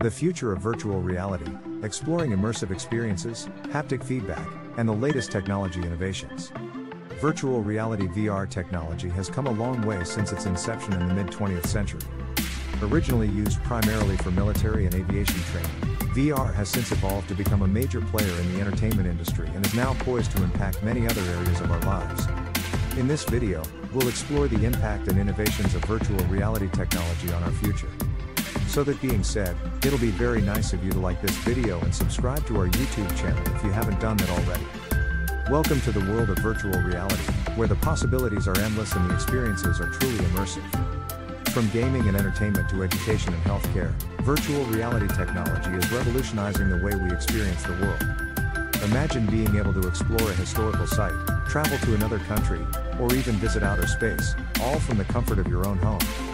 The future of virtual reality, exploring immersive experiences, haptic feedback, and the latest technology innovations. Virtual reality VR technology has come a long way since its inception in the mid 20th century. Originally used primarily for military and aviation training, VR has since evolved to become a major player in the entertainment industry and is now poised to impact many other areas of our lives. In this video, we'll explore the impact and innovations of virtual reality technology on our future. So that being said, it'll be very nice of you to like this video and subscribe to our YouTube channel if you haven't done that already. Welcome to the world of virtual reality, where the possibilities are endless and the experiences are truly immersive. From gaming and entertainment to education and healthcare, virtual reality technology is revolutionizing the way we experience the world. Imagine being able to explore a historical site, travel to another country, or even visit outer space, all from the comfort of your own home.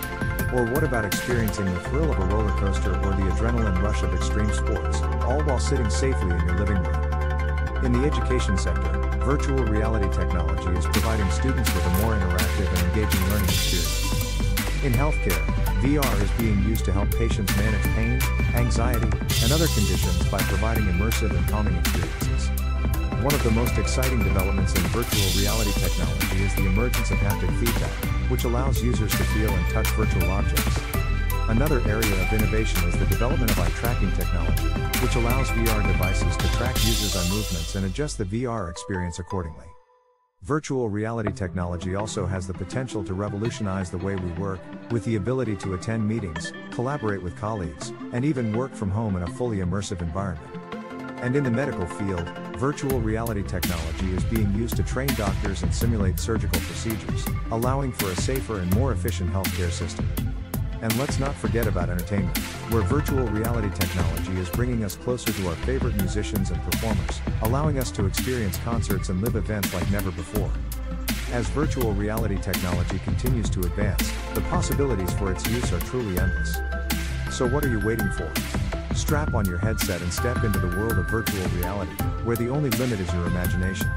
Or what about experiencing the thrill of a roller coaster or the adrenaline rush of extreme sports, all while sitting safely in your living room? In the education sector, virtual reality technology is providing students with a more interactive and engaging learning experience. In healthcare, VR is being used to help patients manage pain, anxiety, and other conditions by providing immersive and calming experiences. One of the most exciting developments in virtual reality technology is the emergence of haptic feedback, which allows users to feel and touch virtual objects. Another area of innovation is the development of eye tracking technology, which allows VR devices to track users' eye movements and adjust the VR experience accordingly. Virtual reality technology also has the potential to revolutionize the way we work, with the ability to attend meetings, collaborate with colleagues, and even work from home in a fully immersive environment. And in the medical field, virtual reality technology is being used to train doctors and simulate surgical procedures, allowing for a safer and more efficient healthcare system. And let's not forget about entertainment, where virtual reality technology is bringing us closer to our favorite musicians and performers, allowing us to experience concerts and live events like never before. As virtual reality technology continues to advance, the possibilities for its use are truly endless. So what are you waiting for? Strap on your headset and step into the world of virtual reality, where the only limit is your imagination.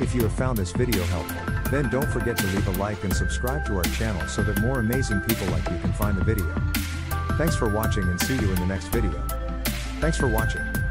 If you have found this video helpful, then don't forget to leave a like and subscribe to our channel so that more amazing people like you can find the video. Thanks for watching and see you in the next video. Thanks for watching.